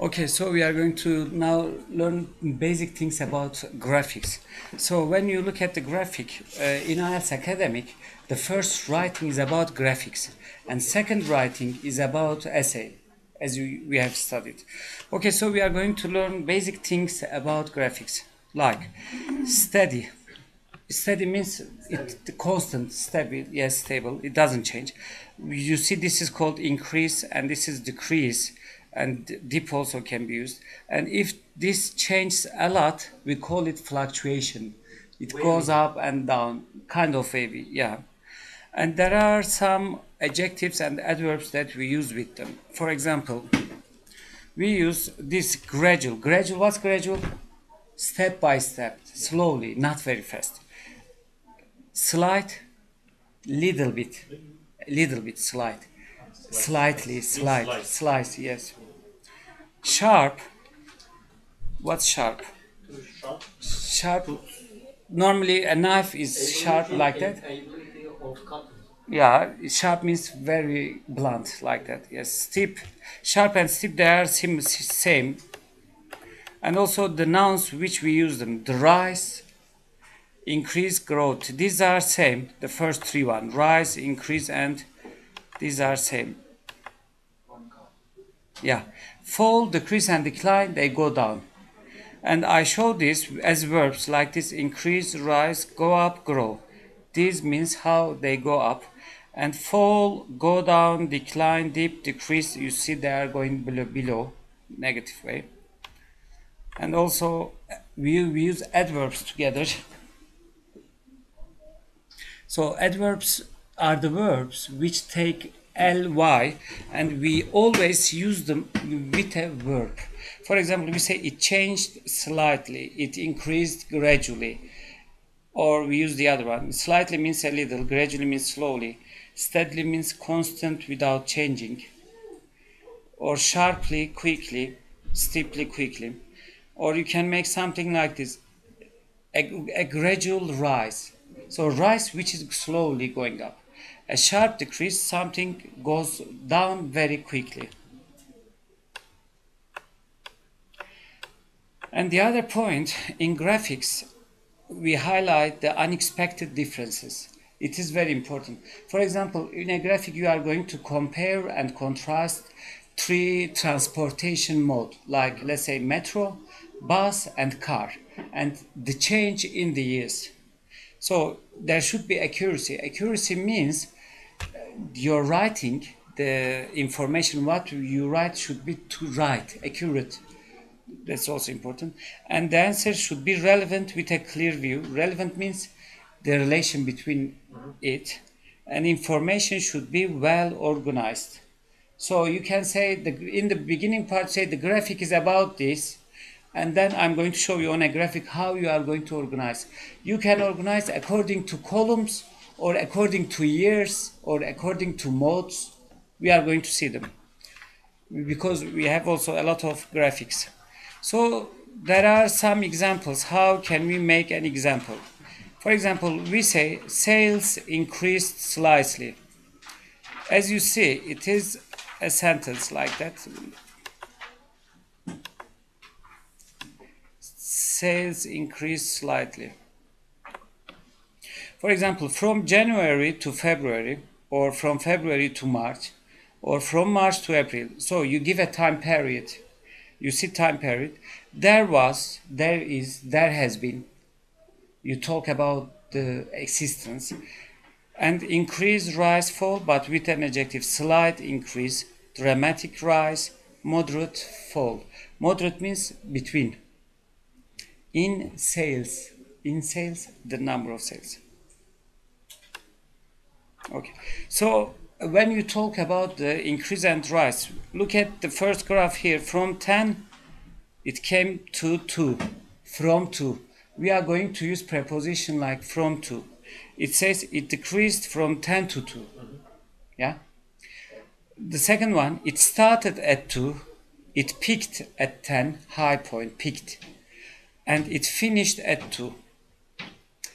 Okay, so we are going to now learn basic things about graphics. So when you look at the graphic uh, in IELTS academic, the first writing is about graphics, and second writing is about essay, as we, we have studied. Okay, so we are going to learn basic things about graphics, like steady. Steady means it constant, stable, yes, stable. It doesn't change. You see, this is called increase, and this is decrease and dip also can be used. And if this changes a lot, we call it fluctuation. It wavy. goes up and down, kind of wavy, yeah. And there are some adjectives and adverbs that we use with them. For example, we use this gradual. Gradual, what's gradual? Step by step, slowly, not very fast. Slight, little bit, little bit, slight. Slightly, slight, slice, yes. Sharp. What's sharp? Sharp. Normally a knife is sharp like that. Yeah, sharp means very blunt like that. Yes, steep, sharp and steep they are same. same. And also the nouns which we use them, the rise, increase, growth. These are same. The first three one, rise, increase, and these are same. Yeah fall, decrease, and decline, they go down. And I show this as verbs like this increase, rise, go up, grow. This means how they go up. And fall, go down, decline, dip, decrease, you see they are going below, below negative way. And also we, we use adverbs together. So adverbs are the verbs which take ly and we always use them with a verb for example we say it changed slightly it increased gradually or we use the other one. Slightly means a little gradually means slowly steadily means constant without changing or sharply quickly steeply quickly. Or you can make something like this a, a gradual rise. So rise which is slowly going up a sharp decrease, something goes down very quickly. And the other point, in graphics, we highlight the unexpected differences. It is very important. For example, in a graphic, you are going to compare and contrast three transportation mode, like let's say metro, bus, and car, and the change in the years. So there should be accuracy. Accuracy means your writing, the information what you write should be to write, accurate. That's also important. And the answer should be relevant with a clear view. Relevant means the relation between mm-hmm. it, and information should be well organized. So you can say the, in the beginning part, say the graphic is about this, and then I'm going to show you on a graphic how you are going to organize. You can organize according to columns or according to years or according to modes we are going to see them. Because we have also a lot of graphics. So there are some examples. How can we make an example? For example we say sales increased slightly. As you see it is a sentence like that. Sales increased slightly for example, from January to February, or from February to March, or from March to April. So you give a time period. You see time period. There was, there is, there has been. You talk about the existence. And increase, rise, fall, but with an adjective. Slight increase, dramatic rise, moderate fall. Moderate means between. In sales, in sales, the number of sales. Okay, so when you talk about the increase and rise, look at the first graph here. From 10, it came to 2. From 2. We are going to use preposition like from 2. It says it decreased from 10 to 2. Mm-hmm. Yeah? The second one, it started at 2. It peaked at 10, high point, peaked. And it finished at 2.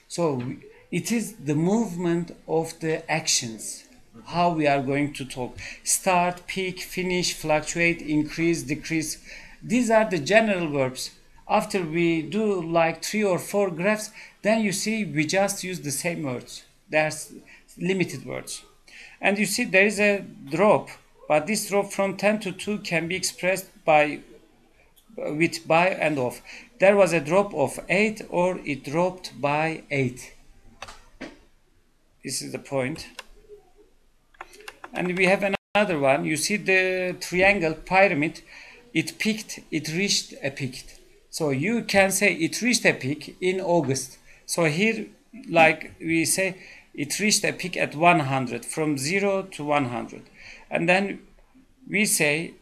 So it is the movement of the actions how we are going to talk start peak finish fluctuate increase decrease These are the general verbs. After we do like three or four graphs, then you see we just use the same words. There's limited words. And you see there is a drop, but this drop from 10 to 2 can be expressed by with by and of. There was a drop of 8 or it dropped by 8. This is the point. And we have another one. You see the triangle pyramid. It peaked, it reached a peak. So you can say it reached a peak in August. So here, like we say, it reached a peak at 100, from 0 to 100. And then we say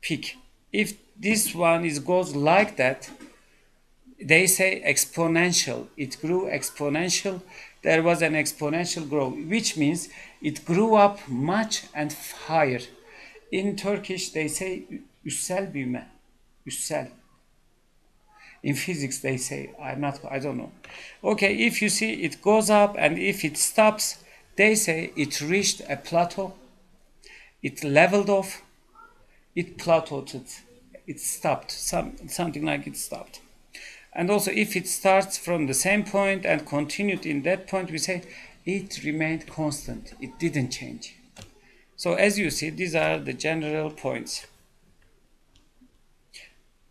peak. If this one is goes like that, they say exponential. It grew exponential. There was an exponential growth, which means it grew up much and higher. In Turkish, they say üssel büyüme. Üssel. In physics, they say, I'm not, I don't know. Okay, if you see it goes up and if it stops, they say it reached a plateau, it leveled off, it plateaued, it stopped, some, something like it stopped. And also, if it starts from the same point and continued in that point, we say it remained constant, it didn't change. So, as you see, these are the general points.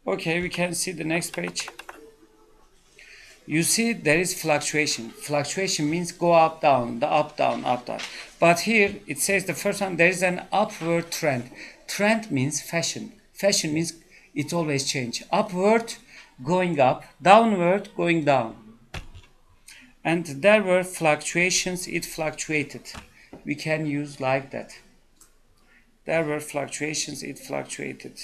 Okay, we can see the next page. You see there is fluctuation. Fluctuation means go up, down, the up, down, up, down. But here it says the first one there is an upward trend. Trend means fashion. Fashion means it always change. Upward, going up, downward, going down. And there were fluctuations, it fluctuated. We can use like that. There were fluctuations, it fluctuated.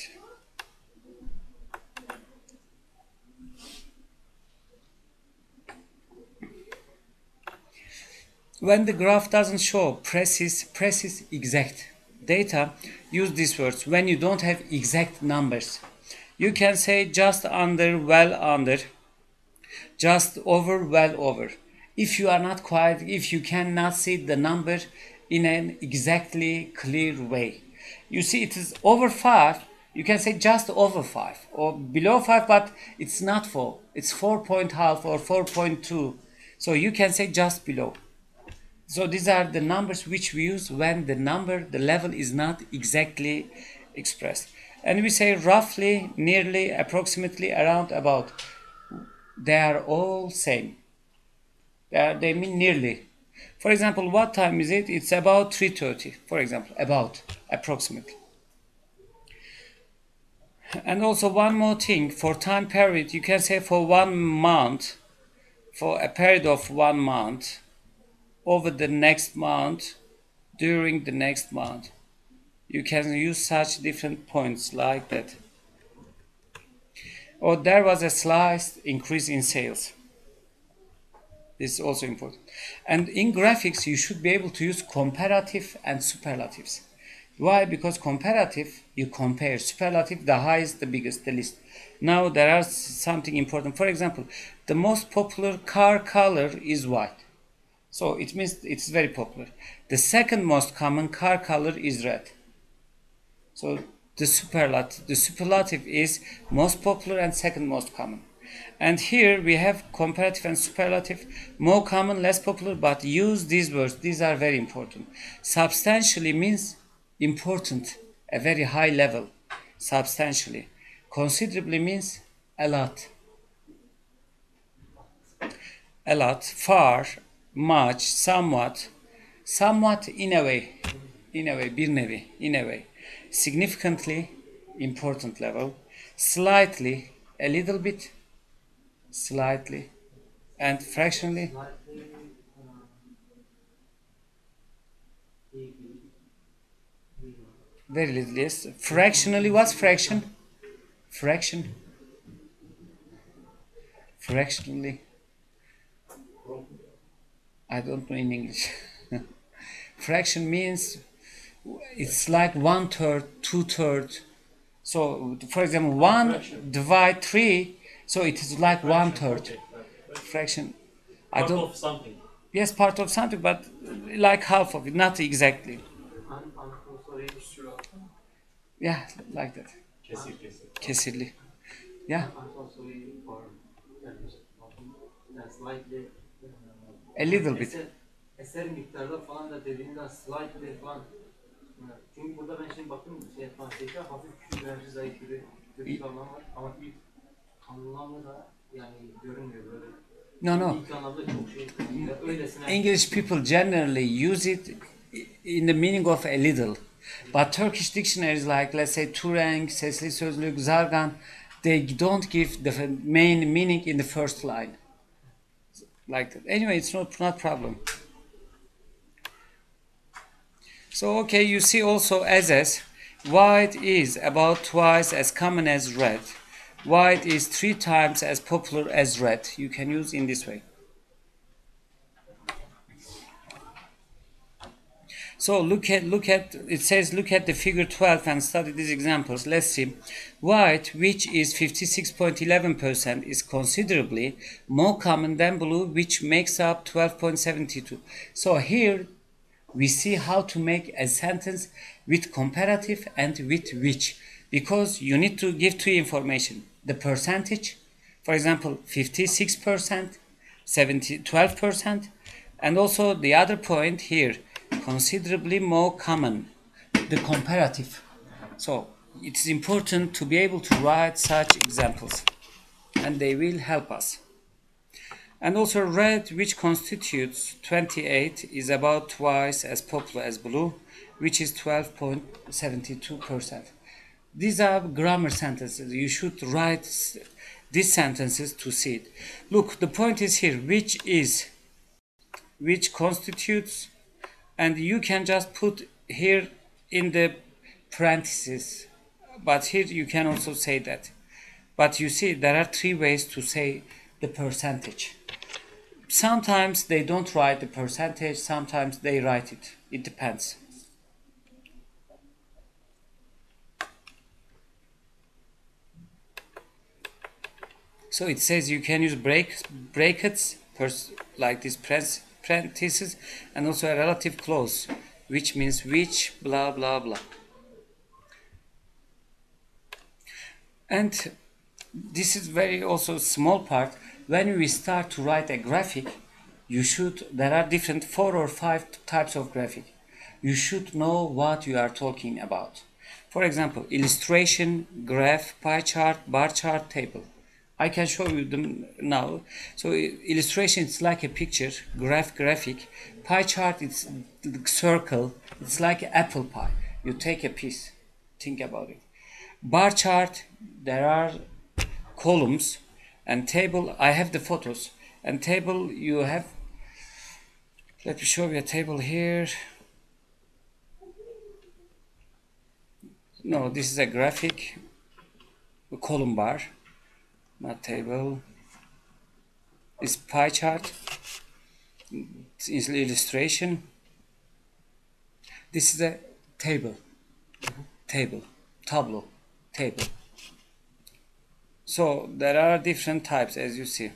when the graph doesn't show precise, precise exact data, use these words. When you don't have exact numbers, you can say just under, well under, just over, well over. If you are not quite, if you cannot see the number in an exactly clear way. You see it is over 5, you can say just over 5 or below 5 but it's not 4. It's 4.5 or 4.2. So you can say just below. So these are the numbers which we use when the number, the level is not exactly expressed. And we say roughly, nearly, approximately, around, about. They are all same. They, are, they mean nearly. For example, what time is it? It's about 3.30, for example, about, approximately. And also one more thing, for time period, you can say for one month, for a period of one month, over the next month, during the next month. You can use such different points like that. Or there was a slight increase in sales. This is also important. And in graphics, you should be able to use comparative and superlatives. Why? Because comparative, you compare. Superlative, the highest, the biggest, the least. Now there are something important. For example, the most popular car color is white. So it means it's very popular. The second most common car color is red. So the superlative, the superlative is most popular and second most common. And here we have comparative and superlative, more common, less popular, but use these words. These are very important. Substantially means important, a very high level, substantially. Considerably means a lot. A lot, far, much, somewhat, somewhat in a way, in a way, bir nevi, in a way, significantly, important level, slightly, a little bit, slightly, and fractionally. Very little, yes. Fractionally, what's fraction? Fraction. Fractionally. I don't know in English. Fraction means it's like one third, two third. So, for example, one Fraction. divide three, so it is like Fraction. one third. Okay. Fraction. Part I don't. Of something. Yes, part of something, but like half of it, not exactly. Yeah, like that. Kesir kesir. Kesirli. Yeah. I'm also waiting for slightly A little bit. eser, eser miktarda falan da dediğimde slightly falan Evet, çünkü burada ben şimdi baktım hafif küçük zayıf gibi var ama ilk da yani görünmüyor böyle. No, no. İlk anlamda çok şey öylesine. English people generally use it in the meaning of a little. But Turkish dictionaries like let's say Tureng, Sesli Sözlük, Zargan, they don't give the main meaning in the first line. Like that. Anyway, it's not not problem. So okay, you see also as SS. White is about twice as common as red. White is three times as popular as red. You can use in this way. So look at look at it says look at the figure 12 and study these examples. Let's see. White, which is 56.11%, is considerably more common than blue, which makes up 12.72. So here we see how to make a sentence with comparative and with which because you need to give two information. The percentage for example 56% 70 12% and also the other point here considerably more common the comparative. So it's important to be able to write such examples and they will help us and also red, which constitutes 28, is about twice as popular as blue, which is 12.72%. These are grammar sentences. You should write these sentences to see it. Look, the point is here, which is, which constitutes, and you can just put here in the parentheses, but here you can also say that. But you see, there are three ways to say the percentage sometimes they don't write the percentage sometimes they write it. It depends. So it says you can use break brackets like this parentheses and also a relative clause which means which blah blah blah. And this is very also small part when we start to write a graphic you should there are different four or five types of graphic. You should know what you are talking about. For example illustration graph pie chart bar chart table. I can show you them now. So illustration is like a picture graph graphic. Pie chart it's circle. It's like apple pie. You take a piece think about it. Bar chart there are columns and table I have the photos. And table you have let me show you a table here. No this is a graphic a column bar. Not table it's pie chart. It's illustration. This is a table. Table. Tableau. Table so there are different types as you see.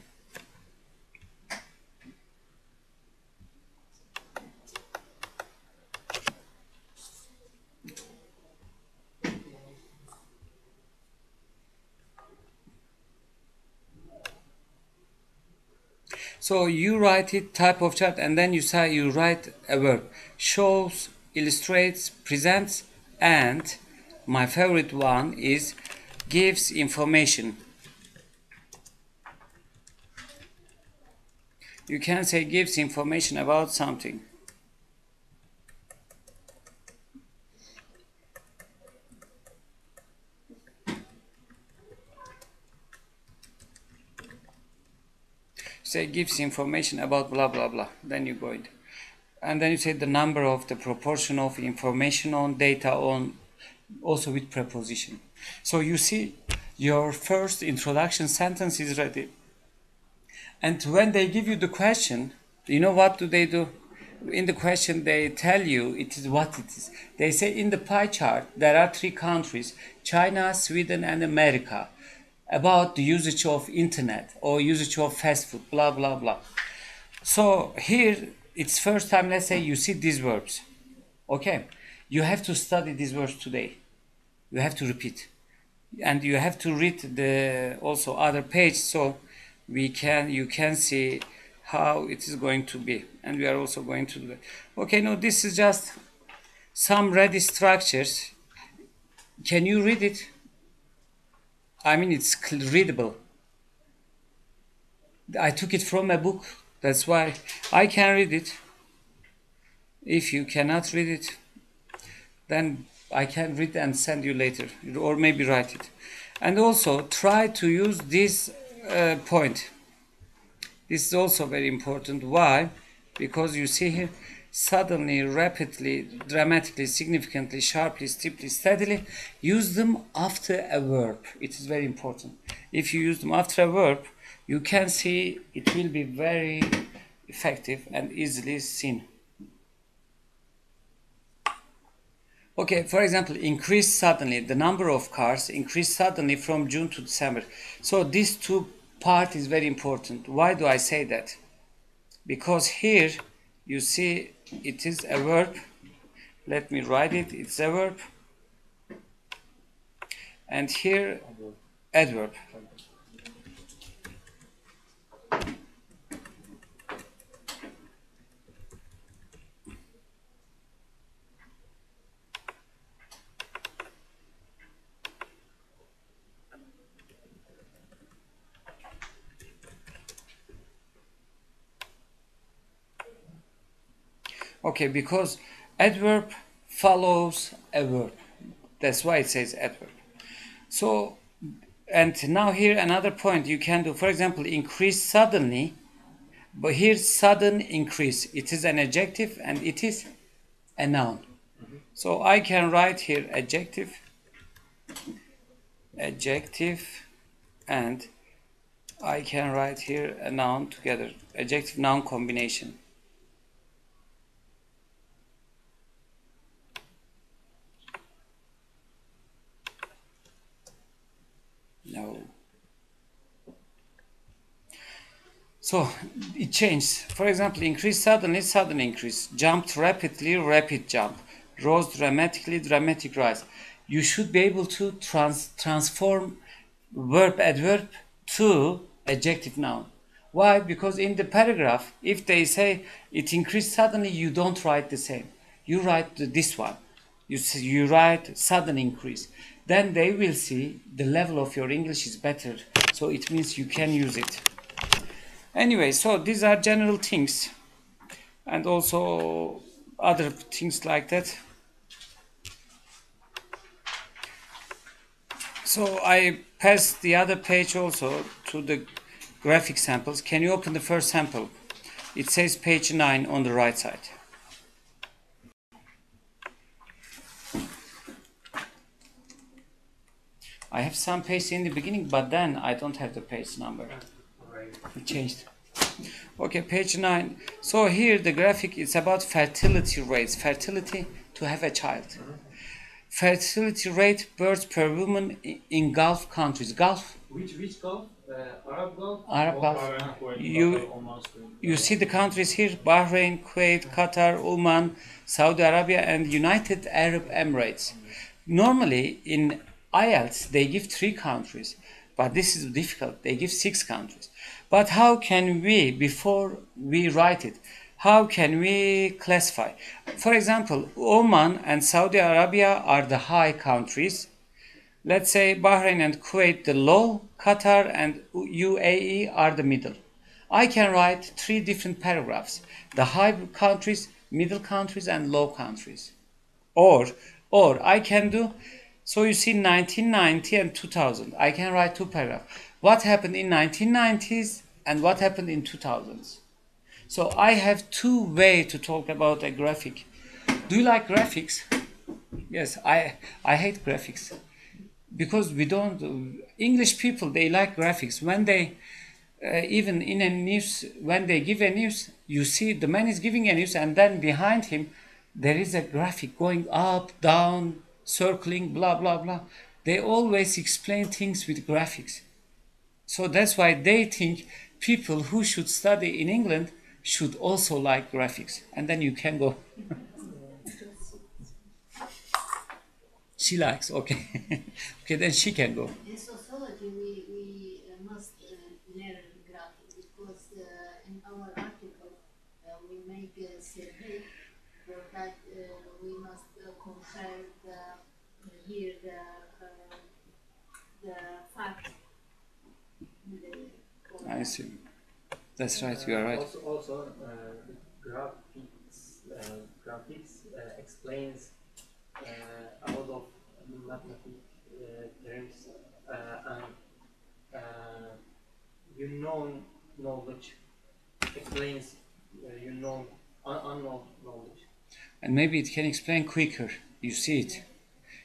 So you write it type of chart and then you say you write a verb shows, illustrates, presents and my favorite one is gives information. You can say gives information about something. Say gives information about blah blah blah. Then you go it. And then you say the number of the proportion of information on data on also with preposition. So you see, your first introduction sentence is ready. And when they give you the question, you know what do they do? In the question, they tell you it is what it is. They say in the pie chart there are three countries: China, Sweden, and America. About the usage of internet or usage of fast food, blah blah blah. So here it's first time. Let's say you see these verbs. Okay, you have to study these verbs today. You have to repeat. And you have to read the also other page so we can you can see how it is going to be. And we are also going to do that. Okay now this is just some ready structures. Can you read it? I mean it's readable. I took it from a book. That's why i can read it. If you cannot read it then I can read and send you later, or maybe write it. And also try to use this uh, point. This is also very important. Why? Because you see here, suddenly, rapidly, dramatically, significantly, sharply, steeply, steadily, use them after a verb. It is very important. If you use them after a verb, you can see it will be very effective and easily seen. Okay, for example, increase suddenly, the number of cars increased suddenly from June to December. So this two part is very important. Why do I say that? Because here you see it is a verb. Let me write it. It's a verb. And here adverb. Okay, because adverb follows a verb. That's why it says adverb. So, and now here another point you can do. For example, increase suddenly. But here sudden increase. It is an adjective and it is a noun. Mm-hmm. So I can write here adjective, adjective, and I can write here a noun together. Adjective noun combination. No. So it changed. For example, increase suddenly, sudden increase. Jumped rapidly, rapid jump. Rose dramatically, dramatic rise. You should be able to trans transform verb adverb to adjective noun. Why? Because in the paragraph, if they say it increased suddenly, you don't write the same. You write this one. You, you write sudden increase then they will see the level of your English is better. So it means you can use it. Anyway, so these are general things and also other things like that. So I pass the other page also to the graphic samples. Can you open the first sample? It says page 9 on the right side. I have some paste in the beginning, but then I don't have the page number. It changed. Okay, page 9. So here the graphic is about fertility rates. Fertility to have a child. Fertility rate births per woman in Gulf countries. Gulf? Which, which Gulf? Uh, Arab Gulf? Arab Gulf. You, you see the countries here Bahrain, Kuwait, Qatar, Oman, Saudi Arabia, and United Arab Emirates. Normally, in IELTS, they give three countries, but this is difficult. They give six countries. But how can we, before we write it, how can we classify? For example, Oman and Saudi Arabia are the high countries. Let's say Bahrain and Kuwait the low, Qatar and UAE are the middle. I can write three different paragraphs. The high countries, middle countries and low countries. Or, or I can do so you see 1990 and 2000. I can write two paragraphs. What happened in 1990s and what happened in 2000s. So I have two way to talk about a graphic. Do you like graphics? Yes, I I hate graphics because we don't English people they like graphics when they uh, even in a news when they give a news you see the man is giving a news and then behind him there is a graphic going up down circling, blah, blah, blah. They always explain things with graphics. So that's why they think people who should study in England should also like graphics. And then you can go. She likes. Okay. okay, then she can go. In sociology, we, we uh, must uh, learn graphics because uh, in our article uh, we make a survey for that uh, we must uh, compare the here the uh, the fact. See. That's right. You are right. Also, also uh, graphics, uh, graphics uh, explains uh, a lot of mathematical uh, terms uh, and uh, you know knowledge explains uh, you know un- unknown knowledge. And maybe it can explain quicker. You see it.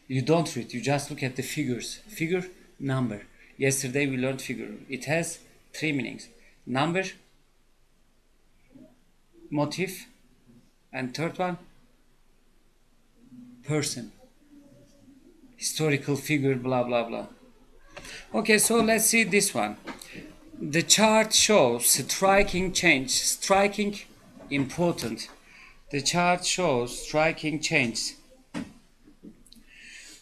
You don't read, you just look at the figures. Figure, number. Yesterday we learned figure. It has three meanings number, motif, and third one, person. Historical figure, blah blah blah. Okay, so let's see this one. The chart shows striking change. Striking, important. The chart shows striking change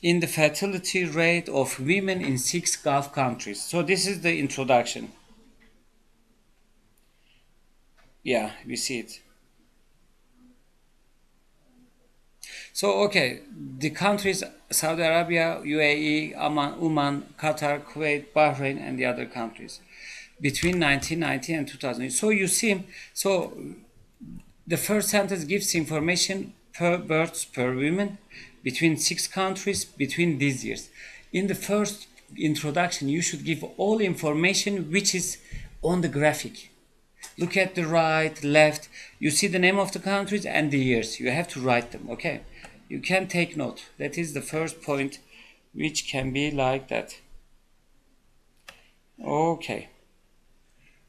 in the fertility rate of women in six Gulf countries. So this is the introduction. Yeah, we see it. So okay, the countries Saudi Arabia, UAE, Oman, Oman, Qatar, Kuwait, Bahrain, and the other countries between 1990 and 2000. So you see, so the first sentence gives information per births per women between six countries between these years. In the first introduction, you should give all information which is on the graphic. Look at the right, left. You see the name of the countries and the years. You have to write them, okay? You can take note. That is the first point, which can be like that. Okay.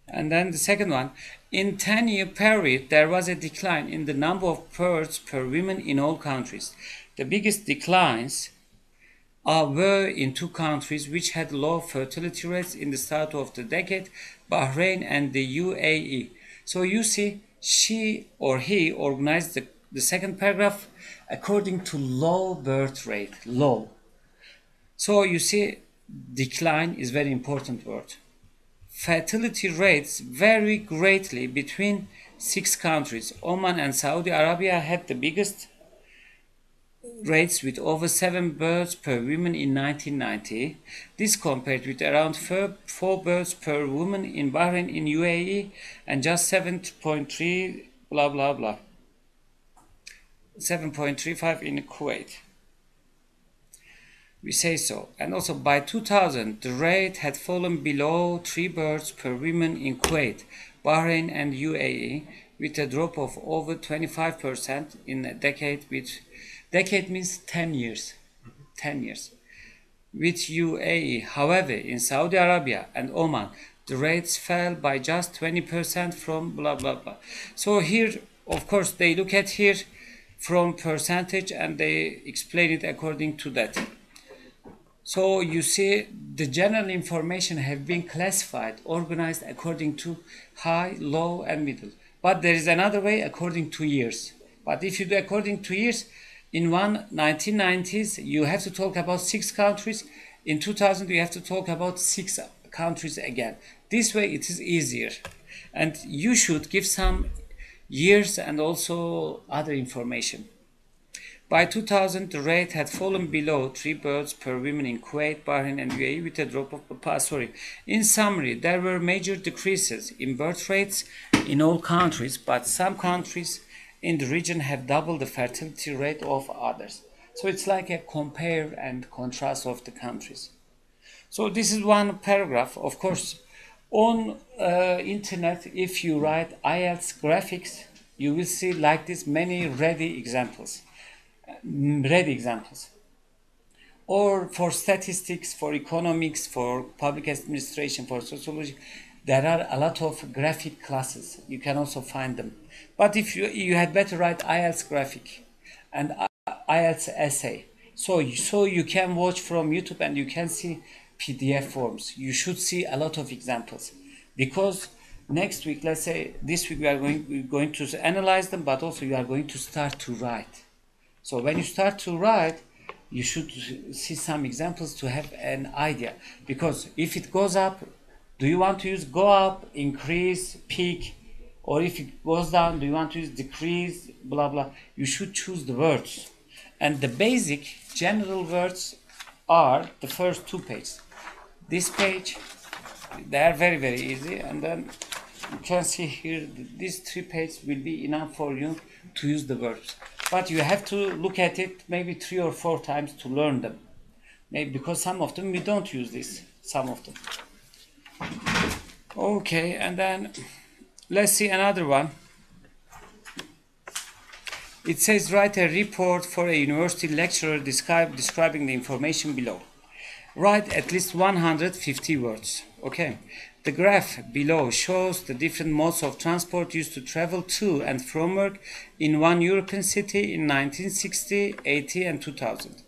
And then the second one, in 10 year period, there was a decline in the number of births per woman in all countries. The biggest declines are, were in two countries which had low fertility rates in the start of the decade, Bahrain and the UAE. So you see, she or he organized the, the second paragraph according to low birth rate, low. So you see, decline is very important word fertility rates vary greatly between six countries. Oman and Saudi Arabia had the biggest rates with over 7 births per woman in 1990. This compared with around 4, four births per woman in Bahrain in UAE and just 7.3 blah blah blah. 7.35 in Kuwait we say so. And also by 2000, the rate had fallen below 3 births per woman in Kuwait, Bahrain and UAE, with a drop of over 25% in a decade with decade means 10 years. 10 years. With UAE however in Saudi Arabia and Oman the rates fell by just 20% from blah blah blah. So here of course they look at here from percentage and they explain it according to that. So you see the general information have been classified, organized according to high, low and middle. But there is another way according to years. But if you do according to years, in one 1990s you have to talk about six countries. In 2000 you have to talk about six countries again. This way it is easier. And you should give some years and also other information. By 2000, the rate had fallen below 3 births per woman in Kuwait, Bahrain, and UAE with a drop of, uh, sorry. In summary, there were major decreases in birth rates in all countries, but some countries in the region have double the fertility rate of others. So it's like a compare and contrast of the countries. So this is one paragraph. Of course, on uh, internet, if you write IELTS graphics, you will see like this many ready examples ready examples. Or for statistics, for economics, for public administration, for sociology, there are a lot of graphic classes. You can also find them. But if you, you had better write IELTS graphic and IELTS essay. So, so you can watch from YouTube and you can see PDF forms. You should see a lot of examples because next week, let's say this week we are going, we're going to analyze them, but also you are going to start to write. So when you start to write, you should see some examples to have an idea. Because if it goes up, do you want to use go up, increase, peak, or if it goes down, do you want to use decrease, blah blah? You should choose the words. And the basic general words are the first two pages. This page, they are very very easy, and then you can see here these three pages will be enough for you to use the verbs. But you have to look at it maybe three or four times to learn them. Maybe because some of them we don't use this, some of them. Okay, and then let's see another one. It says write a report for a university lecturer describe, describing the information below. Write at least 150 words. Okay. The graph below shows the different modes of transport used to travel to and from work in one European city in 1960, 80 and 2000.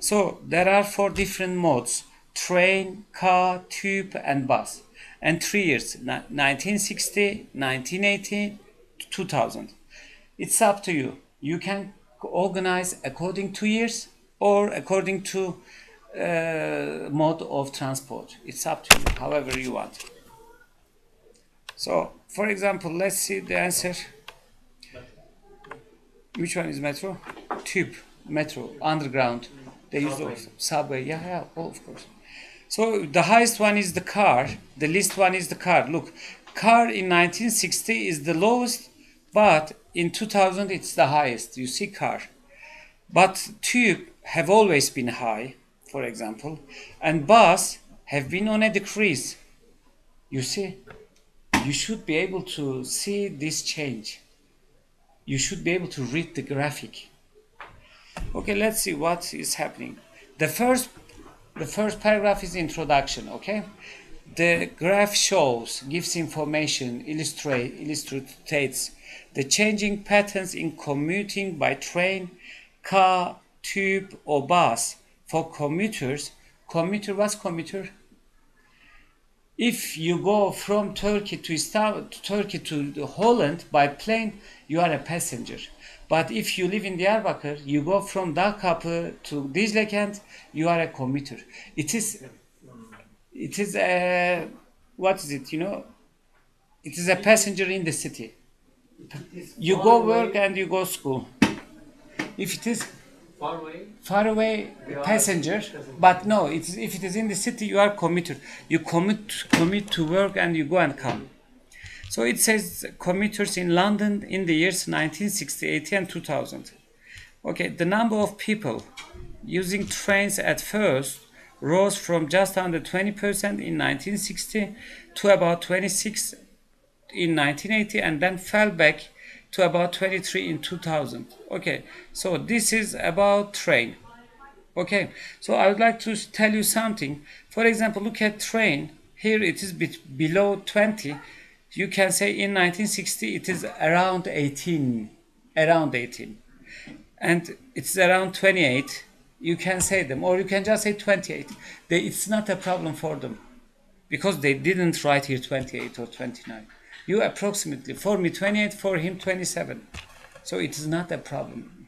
So there are four different modes train, car, tube and bus. And three years 1960, 1980, 2000. It's up to you. You can organize according to years or according to uh, mode of transport. It's up to you, however you want. So, for example, let's see the answer. Which one is metro? Tube, metro, underground. They use subway. those subway. Yeah, yeah, oh, of course. So the highest one is the car. The least one is the car. Look, car in 1960 is the lowest, but in 2000 it's the highest. You see car. But tube have always been high, for example, and bus have been on a decrease. You see, you should be able to see this change. You should be able to read the graphic. Okay, let's see what is happening. The first, the first paragraph is introduction. Okay, the graph shows, gives information, illustrate, illustrates the changing patterns in commuting by train, car, tube, or bus. For commuters, commuter, what's commuter? if you go from Turkey to Turkey to Holland by plane, you are a passenger. But if you live in Diyarbakir, you go from Dağkapı to Diclekent, you are a commuter. It is, it is a, what is it, you know? It is a passenger in the city. You go work and you go school. If it is Far away. Far away passenger, but no, it's, if it is in the city, you are commuter. You commit commit to work and you go and come. So it says commuters in London in the years 1960, 80, and 2000. Okay, the number of people using trains at first rose from just under 20% in 1960 to about 26 in 1980 and then fell back to about 23 in 2000 okay so this is about train. Okay so i would like to tell you something. For example look at train. Here it is below 20 you can say in 1960 it is around 18 around 18 and it's around 28 you can say them or you can just say 28 they, it's not a problem for them because they didn't write here 28 or 29 you approximately for me 28 for him 27 so it is not a problem.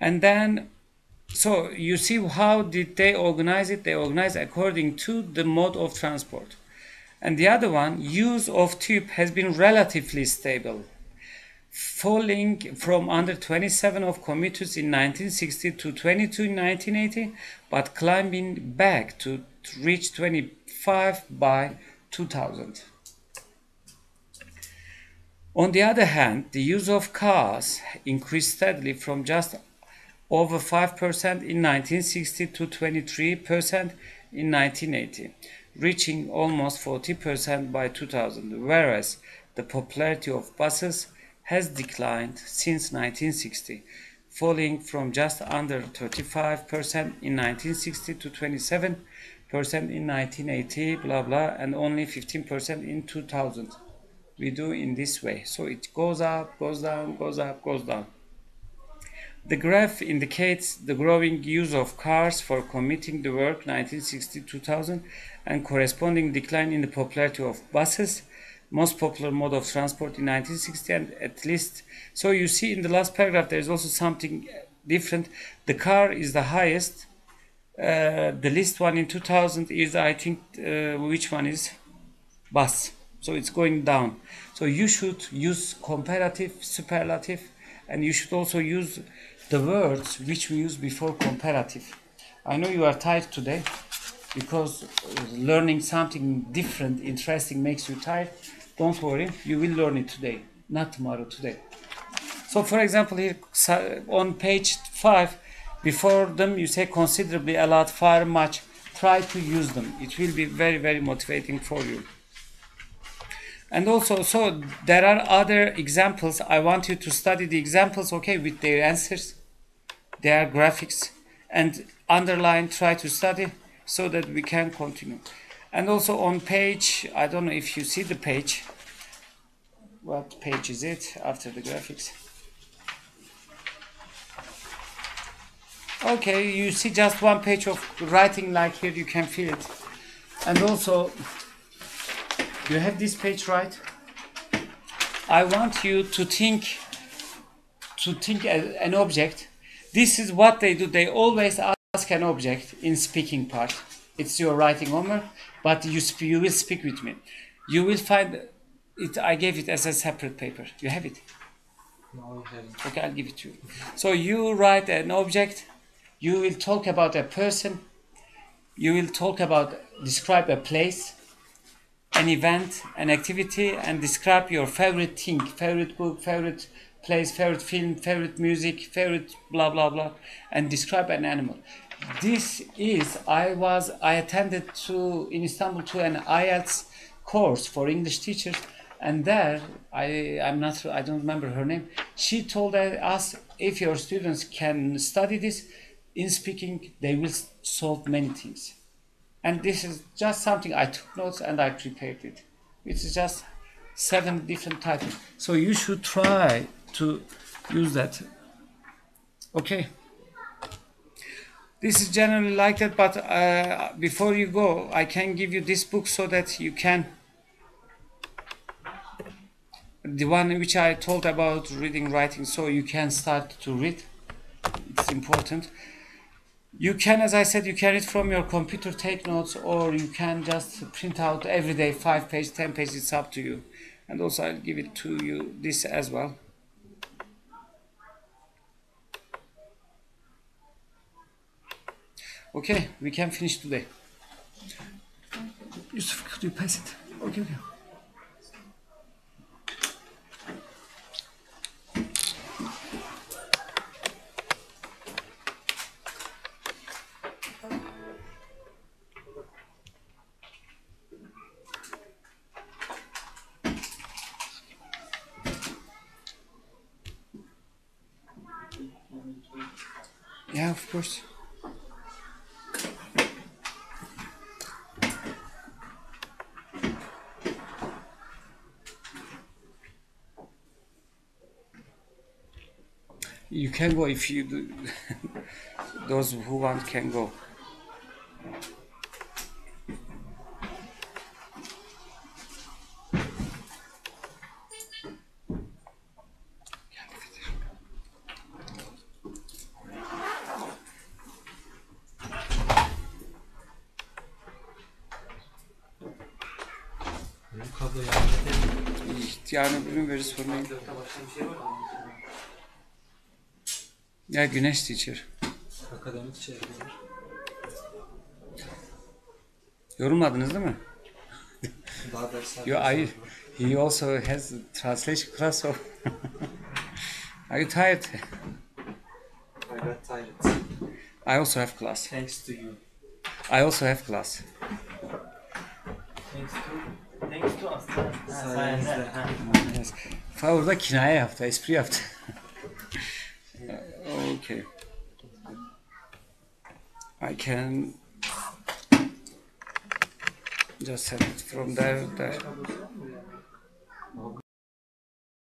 And then so you see how did they organize it? They organize according to the mode of transport and the other one use of tube has been relatively stable falling from under 27 of commuters in 1960 to 22 in 1980 but climbing back to reach 25 by 2000 on the other hand, the use of cars increased steadily from just over 5% in 1960 to 23% in 1980, reaching almost 40% by 2000, whereas the popularity of buses has declined since 1960, falling from just under 35% in 1960 to 27% in 1980, blah blah, and only 15% in 2000 we do in this way. So it goes up goes down goes up goes down the graph indicates the growing use of cars for commuting the work 1960-2000 and corresponding decline in the popularity of buses most popular mode of transport in 1960 and at least so you see in the last paragraph there is also something different. The car is the highest. Uh, the least one in 2000 is, I think, uh, which one is bus. So it's going down. So you should use comparative, superlative, and you should also use the words which we used before comparative. I know you are tired today because uh, learning something different, interesting makes you tired. Don't worry, you will learn it today, not tomorrow, today. So, for example, here on page 5, before them you say considerably, a lot, far, much. Try to use them. It will be very, very motivating for you. And also, so there are other examples. I want you to study the examples, okay, with their answers, their graphics, and underline, try to study so that we can continue. And also on page, I don't know if you see the page. What page is it after the graphics? Okay, you see just one page of writing like here, you can feel it. And also, you have this page right? I want you to think to think a- an object. This is what they do. They always ask an object in speaking part. It's your writing homework, but you sp- you will speak with me. You will find it. I gave it as a separate paper. You have it. No, I haven't. Okay, I'll give it to you. So you write an object. You will talk about a person. You will talk about describe a place, an event, an activity, and describe your favorite thing, favorite book, favorite place, favorite film, favorite music, favorite blah blah blah, and describe an animal. This is I was I attended to in Istanbul to an IELTS course for English teachers, and there I I'm not sure- I don't remember her name. She told us if your students can study this in speaking, they will solve many things. And this is just something I took notes and I prepared it. It's just seven different types. So you should try to use that. Okay. This is generally like that, but uh, before you go, I can give you this book so that you can. The one which I told about reading, writing, so you can start to read. It's important. You can, as I said, you can read from your computer, take notes, or you can just print out every day five page, ten pages. It's up to you. And also, I'll give it to you this as well. Okay, we can finish today. Yusuf, could you pass it? Okay, okay. Yeah, of course. Can go if you do. Those who want can go. Yarın öbür gün verir sormayın. Başka bir şey var mı? Ya güneş teacher. Akademik yapıyorlar. Yorumladınız değil mi? Are you, he also has a translation class of. are you tired? I got tired. I also have class. Thanks to you. I also have class. Thanks to, thanks to us. Sayenizde. sayende. Ha. Yes. Fa orada kinaye yaptı, espri yaptı. Can just send it from there. there.